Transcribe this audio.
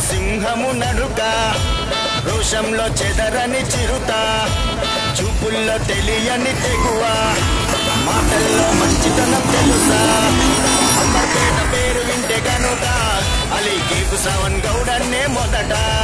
సింహము నడుక రోషంలో చెదరని చిరుత చూపుల్లో తెలియని తెగువ. మాటల్లో మంచితనం తెలుసా? అంబర్పేట పేరు వింటే కనుక అలీ కేపు సవన్ గౌడన్నే మొదట.